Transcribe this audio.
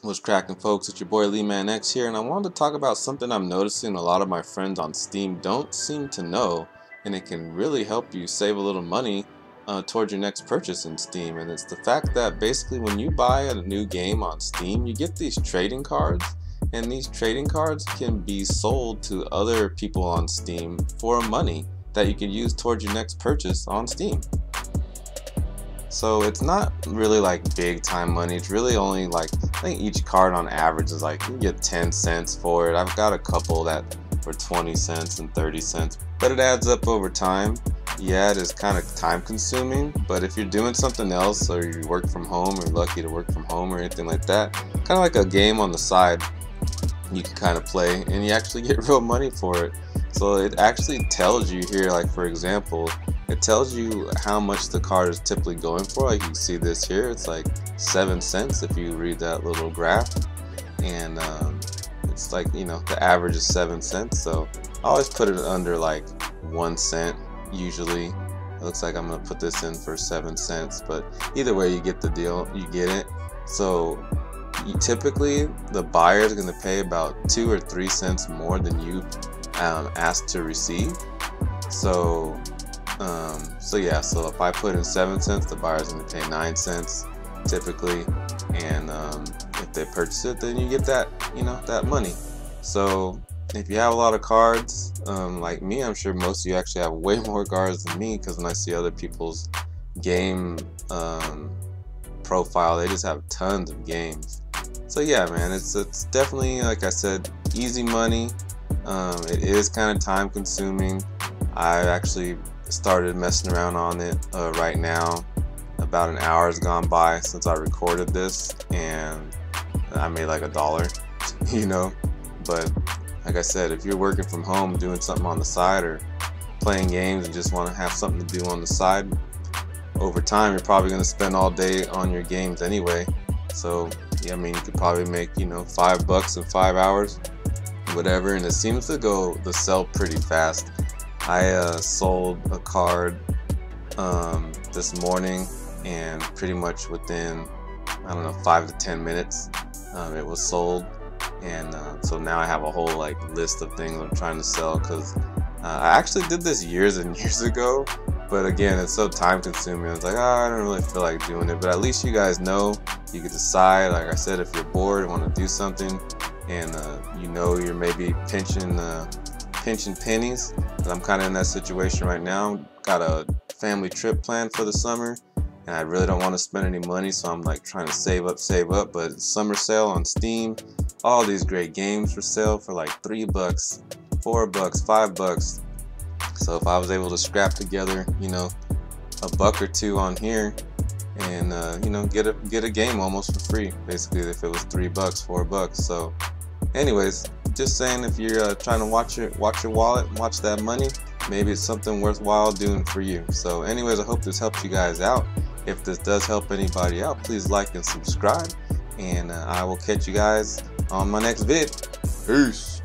What's cracking folks, it's your boy LEEMAN-X here and I wanted to talk about something I'm noticing a lot of my friends on Steam don't seem to know and it can really help you save a little money uh, towards your next purchase in Steam and it's the fact that basically when you buy a new game on Steam you get these trading cards and these trading cards can be sold to other people on Steam for money that you can use towards your next purchase on Steam. So it's not really like big time money. It's really only like I think each card on average is like you get 10 cents for it. I've got a couple that for 20 cents and 30 cents, but it adds up over time. Yeah, it is kind of time consuming, but if you're doing something else or you work from home or lucky to work from home or anything like that, kind of like a game on the side, you can kind of play and you actually get real money for it. So it actually tells you here, like for example, it tells you how much the card is typically going for. Like you see this here, it's like seven cents if you read that little graph, and um, it's like you know the average is seven cents. So I always put it under like one cent usually. It looks like I'm gonna put this in for seven cents, but either way you get the deal, you get it. So you, typically the buyer is gonna pay about two or three cents more than you um, asked to receive. So um, so yeah, so if I put in seven cents, the buyer's gonna pay nine cents typically, and um, if they purchase it, then you get that you know that money. So if you have a lot of cards, um, like me, I'm sure most of you actually have way more cards than me because when I see other people's game um, profile, they just have tons of games. So yeah, man, it's it's definitely like I said, easy money. Um, it is kind of time consuming. I actually started messing around on it uh, right now. About an hour has gone by since I recorded this, and I made like a dollar, you know. But like I said, if you're working from home doing something on the side or playing games and just want to have something to do on the side, over time you're probably going to spend all day on your games anyway. So, yeah, I mean, you could probably make, you know, five bucks in five hours, whatever. And it seems to go, the sell pretty fast. I uh, sold a card um, this morning, and pretty much within I don't know five to ten minutes, um, it was sold. And uh, so now I have a whole like list of things I'm trying to sell because uh, I actually did this years and years ago, but again, it's so time consuming. It's like, oh, I don't really feel like doing it. But at least you guys know you can decide. Like I said, if you're bored and want to do something, and uh, you know you're maybe pinching uh, pinching pennies. I'm kind of in that situation right now. Got a family trip planned for the summer, and I really don't want to spend any money, so I'm like trying to save up, save up. But summer sale on Steam, all these great games for sale for like three bucks, four bucks, five bucks. So if I was able to scrap together, you know, a buck or two on here, and uh, you know, get a get a game almost for free, basically if it was three bucks, four bucks. So, anyways, just saying if you're uh, trying to watch your watch your wallet watch that money maybe it's something worthwhile doing for you. So anyways i hope this helps you guys out. If this does help anybody out please like and subscribe. And uh, i will catch you guys on my next vid. Peace